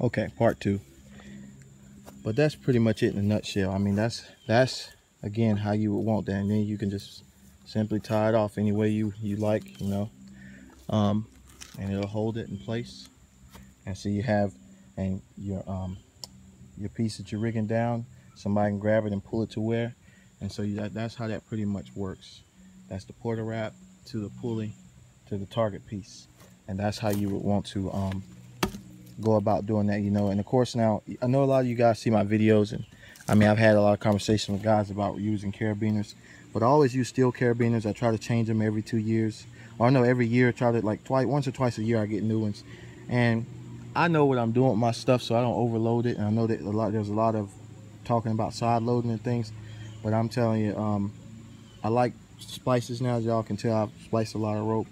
Okay, part two. But that's pretty much it in a nutshell. I mean, that's that's again how you would want that, and then you can just simply tie it off any way you you like, you know, um, and it'll hold it in place. And so you have and your um your piece that you're rigging down, somebody can grab it and pull it to where, and so you, that, that's how that pretty much works. That's the porta wrap to the pulley to the target piece, and that's how you would want to um go about doing that, you know. And of course, now I know a lot of you guys see my videos, and I mean, I've had a lot of conversation with guys about using carabiners, but I always use steel carabiners. I try to change them every two years, or no, every year. I try to like twice, once or twice a year, I get new ones, and I know what I'm doing with my stuff, so I don't overload it. And I know that a lot there's a lot of talking about side loading and things, but I'm telling you, um, I like splices now. As y'all can tell, I've spliced a lot of rope.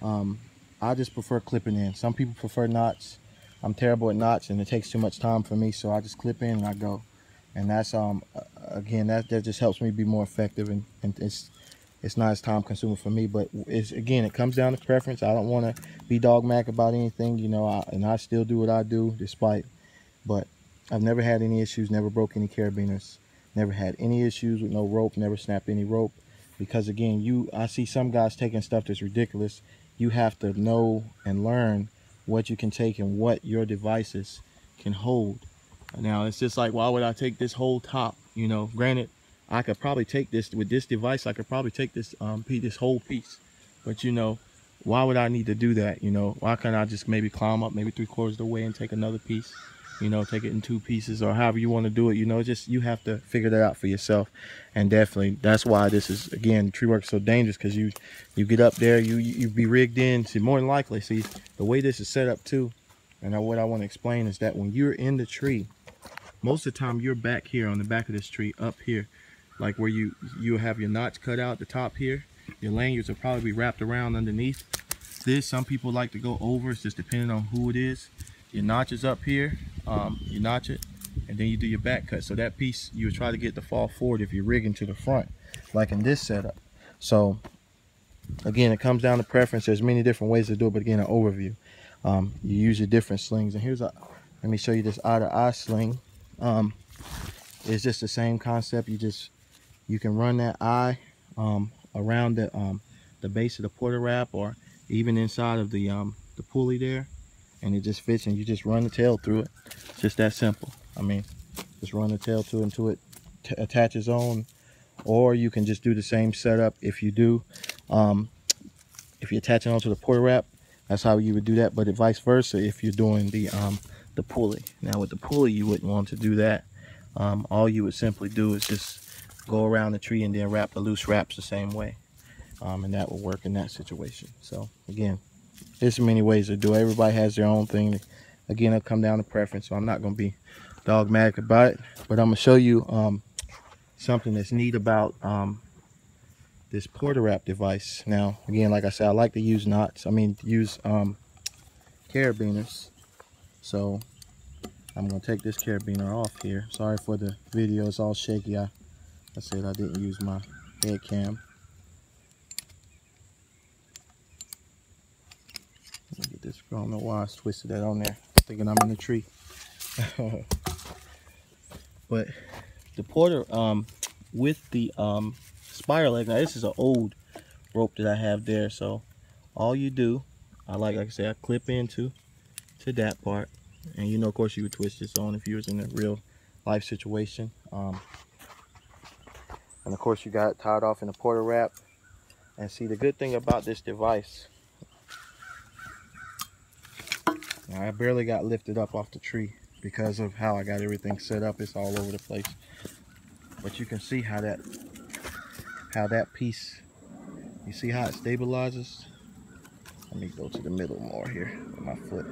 Um, I just prefer clipping in. Some people prefer knots. I'm terrible at knots and it takes too much time for me so I just clip in and I go. And that's um again that, that just helps me be more effective and, and it's it's not as time consuming for me but it's again it comes down to preference. I don't want to be dogmatic about anything you know I, and I still do what I do despite but I've never had any issues never broke any carabiners never had any issues with no rope never snapped any rope. Because again you I see some guys taking stuff that's ridiculous. You have to know and learn what you can take and what your devices can hold. Now it's just like, why would I take this whole top? You know, granted, I could probably take this with this device. I could probably take this um this whole piece, but you know, why would I need to do that? You know, why can't I just maybe climb up maybe three quarters of the way and take another piece? You know, take it in two pieces or however you want to do it. You know, just you have to figure that out for yourself. And definitely, that's why this is again tree work is so dangerous because you you get up there, you you be rigged in. See, more than likely, see the way this is set up too. And what I want to explain is that when you're in the tree, most of the time you're back here on the back of this tree, up here, like where you you have your knots cut out the top here. Your lanyards will probably be wrapped around underneath this. Some people like to go over. It's just depending on who it is. Your notches up here, um, you notch it, and then you do your back cut. So that piece you would try to get to fall forward if you're rigging to the front, like in this setup. So again, it comes down to preference. There's many different ways to do it, but again, an overview. Um, you use your different slings, and here's a. Let me show you this eye to eye sling. Um, it's just the same concept. You just you can run that eye um, around the um, the base of the porta wrap, or even inside of the um, the pulley there, and it just fits, and you just run the tail through it. It's just that simple. I mean, just run the tail to until it attaches on, or you can just do the same setup if you do. Um, if you're attaching onto the porta wrap, that's how you would do that. But vice versa, if you're doing the um, the pulley. Now with the pulley, you wouldn't want to do that. Um, all you would simply do is just go around the tree and then wrap the loose wraps the same way. Um, and that will work in that situation. So again, there's many ways to do it. Everybody has their own thing. Again, it'll come down to preference. So I'm not going to be dogmatic about it. But I'm going to show you um, something that's neat about um, this porta wrap device. Now, again, like I said, I like to use knots. I mean, use um, carabiners. So I'm gonna take this carabiner off here. Sorry for the video, it's all shaky. I, I said I didn't use my head cam. Let me get this, I don't know why I twisted that on there. Thinking I'm in the tree. but the porter, um, with the um, spiral leg, now this is an old rope that I have there. So all you do, I like, like I said, I clip into to that part and you know of course you would twist this on if you was in a real life situation um, and of course you got it tied off in a porta wrap and see the good thing about this device I barely got lifted up off the tree because of how I got everything set up. It's all over the place. But you can see how that how that piece you see how it stabilizes? Let me go to the middle more here with my foot.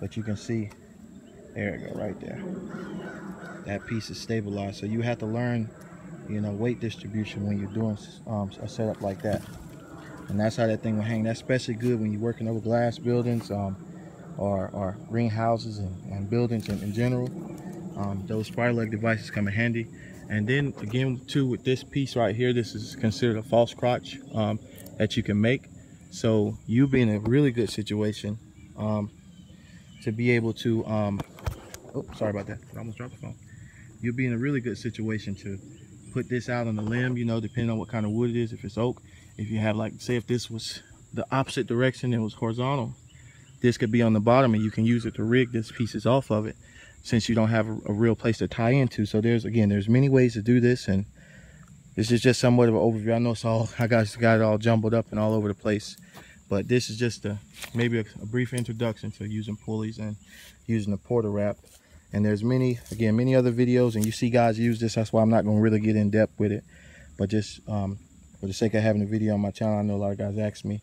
But you can see there it go right there. That piece is stabilized. So you have to learn you know weight distribution when you're doing um, a setup like that. And that's how that thing will hang. That's especially good when you're working over glass buildings um, or, or greenhouses and, and buildings in, in general um, those spiral leg devices come in handy and then again too with this piece right here this is considered a false crotch um, that you can make so you'll be in a really good situation um, to be able to um, oh, sorry about that. I almost dropped the phone. You'll be in a really good situation to put this out on the limb, you know, depending on what kind of wood it is. If it's oak, if you have like, say if this was the opposite direction, it was horizontal, this could be on the bottom and you can use it to rig this pieces off of it since you don't have a, a real place to tie into. So there's, again, there's many ways to do this and this is just somewhat of an overview. I know it's all, I got, got it all jumbled up and all over the place, but this is just a, maybe a, a brief introduction to using pulleys and using the porta wrap. And there's many, again, many other videos and you see guys use this. That's why I'm not going to really get in depth with it. But just um, for the sake of having a video on my channel, I know a lot of guys ask me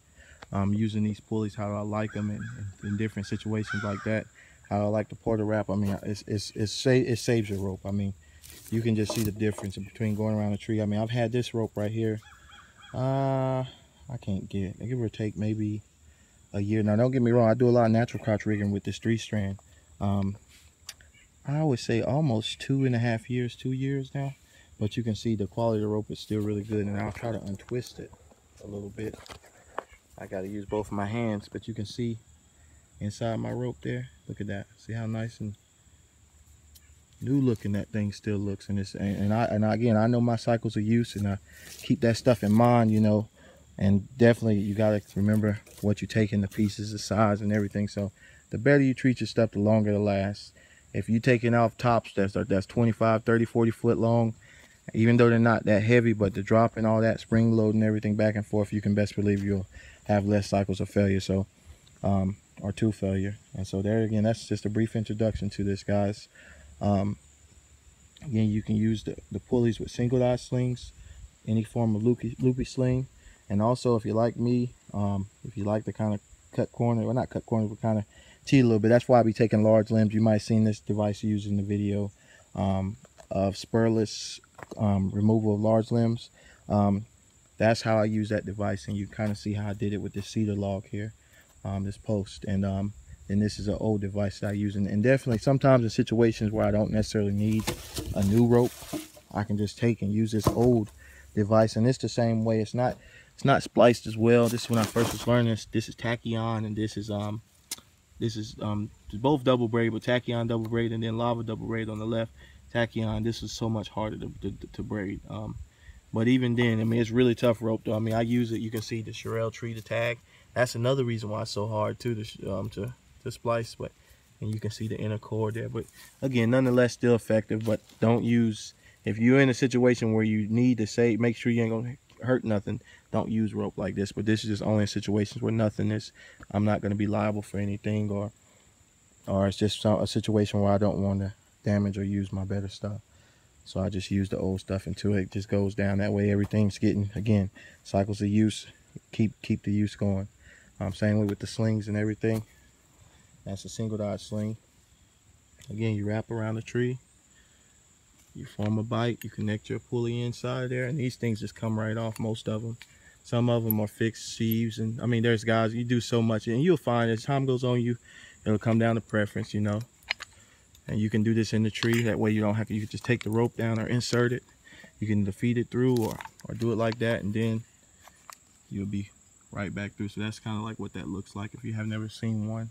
um, using these pulleys, how I like them in, in, different situations like that. How I like the porta wrap. I mean, it's, it's, it's, it saves your rope. I mean, you can just see the difference between going around a tree. I mean, I've had this rope right here. Uh, I can't get it. Give or take maybe a year. Now, don't get me wrong. I do a lot of natural crotch rigging with this three strand. Um, I would say almost two and a half years, two years now. But you can see the quality of the rope is still really good. And I'll try to untwist it a little bit. I got to use both of my hands. But you can see inside my rope there. Look at that. See how nice and new looking that thing still looks and it's and, and I and again I know my cycles of use and I keep that stuff in mind you know and definitely you got to remember what you take in the pieces the size and everything so the better you treat your stuff the longer it lasts if you're taking off tops that's that's 25 30 40 foot long even though they're not that heavy but the drop and all that spring load and everything back and forth you can best believe you'll have less cycles of failure so um or two failure and so there again that's just a brief introduction to this guys um, again, you can use the, the pulleys with single dot slings, any form of whoopie, whoopie sling. And also, if you like me, um, if you like the kind of cut corner, well, not cut corner, but kind of cheat a little bit, that's why I be taking large limbs. You might have seen this device used in the video um, of spurless um, removal of large limbs. Um, that's how I use that device, and you kind of see how I did it with this cedar log here, um, this post. And um, and this is an old device that I use. And, and definitely sometimes in situations where I don't necessarily need a new rope, I can just take and use this old device. And it's the same way. It's not it's not spliced as well. This is when I first was learning this. This is tachyon and this is um this is um both double braid, but tachyon double braid and then lava double braid on the left. Tachyon, this is so much harder to, to, to braid. Um, but even then, I mean, it's really tough rope though. I mean, I use it. You can see the SherrillTree, the tag. That's another reason why it's so hard too to um, to to splice but and you can see the inner cord there but again nonetheless still effective but don't use if you're in a situation where you need to save make sure you ain't gonna hurt nothing don't use rope like this but this is just only in situations where nothing is i'm not going to be liable for anything or or it's just a situation where i don't want to damage or use my better stuff so i just use the old stuff until it just goes down that way everything's getting again cycles of use keep keep the use going um, same way with the slings and everything that's a single dot sling. Again, you wrap around the tree. You form a bite. You connect your pulley inside there. And these things just come right off, most of them. Some of them are fixed sheaves. And I mean, there's guys, you do so much. And you'll find as time goes on, you it'll come down to preference, you know. And you can do this in the tree. That way you don't have to, you can just take the rope down or insert it. You can defeat it through or, or do it like that. And then you'll be right back through. So that's kind of like what that looks like if you have never seen one.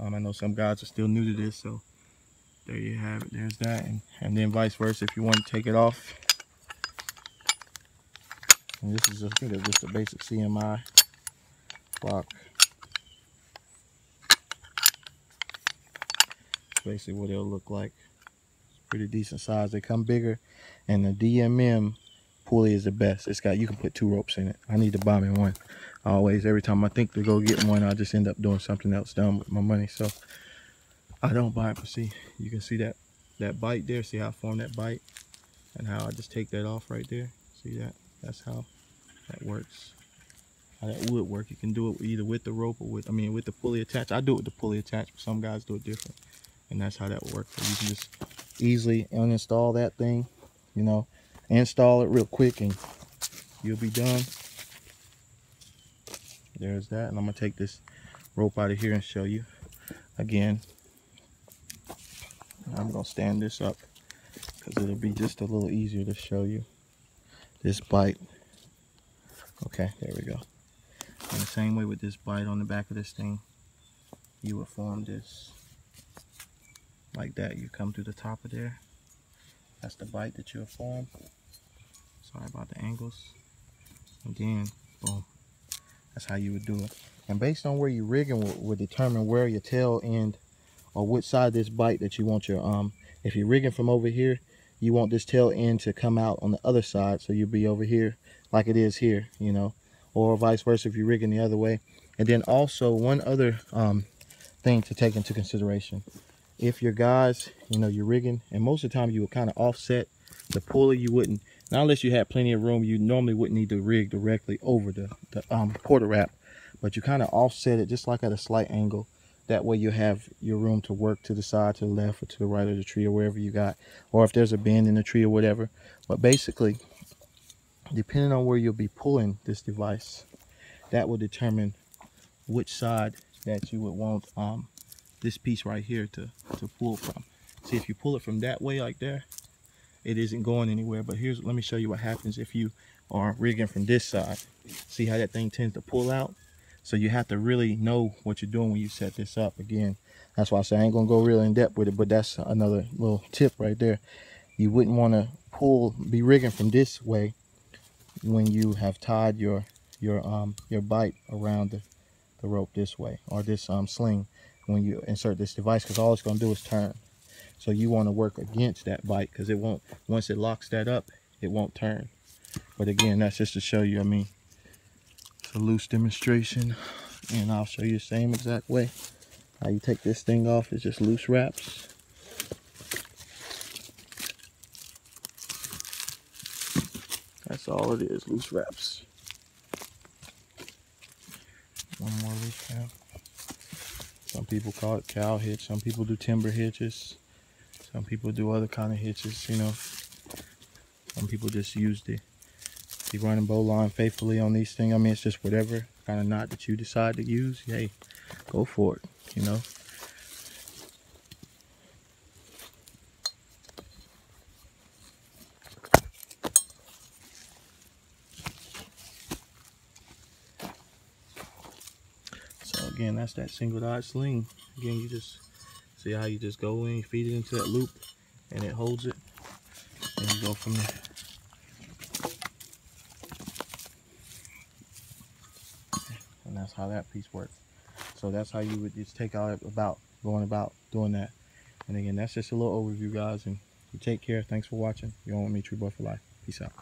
Um, I know some guys are still new to this, so there you have it. There's that, and, and then vice versa if you want to take it off. And this is just, just a basic CMI block. Basically what it'll look like. It's pretty decent size. They come bigger, and the DMM pulley is the best. It's got you can put two ropes in it. I need to buy me one. Always, every time I think to go get one, I just end up doing something else dumb with my money. So I don't buy it. But see, you can see that that bite there. See how I form that bite, and how I just take that off right there. See that? That's how that works. How that would work. You can do it either with the rope or with I mean with the pulley attached. I do it with the pulley attached, but some guys do it different, and that's how that works. You can just easily uninstall that thing. You know, install it real quick and you'll be done there's that and I'm gonna take this rope out of here and show you again I'm gonna stand this up because it'll be just a little easier to show you this bite okay there we go and the same way with this bite on the back of this thing you would form this like that. You come through the top of there. That's the bite that you'll form. Sorry about the angles. And then, boom. That's how you would do it. And based on where you're rigging will, will determine where your tail end or which side this bite that you want your, um, if you're rigging from over here, you want this tail end to come out on the other side. So you'll be over here like it is here, you know, or vice versa if you're rigging the other way. And then also one other um, thing to take into consideration. If your guys, you know, you're rigging, and most of the time you would kind of offset the pulley, you wouldn't, not unless you had plenty of room, you normally wouldn't need to rig directly over the, the um, porta wrap, but you kind of offset it just like at a slight angle. That way you have your room to work to the side, to the left, or to the right of the tree, or wherever you got, or if there's a bend in the tree or whatever. But basically, depending on where you'll be pulling this device, that will determine which side that you would want um, this piece right here to, to pull from. See, if you pull it from that way like there, it isn't going anywhere. But here's, let me show you what happens if you are rigging from this side. See how that thing tends to pull out? So you have to really know what you're doing when you set this up. Again, that's why I say I ain't gonna go real in depth with it, but that's another little tip right there. You wouldn't wanna pull, be rigging from this way when you have tied your your um your bite around the, the rope this way or this um sling when you insert this device because all it's going to do is turn. So you want to work against that bite because it won't once it locks that up it won't turn. But again that's just to show you i mean it's a loose demonstration and i'll show you the same exact way. How you take this thing off is just loose wraps. That's all it is loose wraps. One more loose wrap people call it cow hitch. Some people do timber hitches. Some people do other kind of hitches, you know. Some people just use the, the running bow line faithfully on these things. I mean, it's just whatever kind of knot that you decide to use. Hey, go for it, you know. again, that's that single dot sling. Again, you just see how you just go in, feed it into that loop, and it holds it, and you go from there. And that's how that piece works. So that's how you would just take out about going about doing that. And again, that's just a little overview, guys. And you take care. Thanks for watching. You're on with me, TreeBoi4Life. Peace out.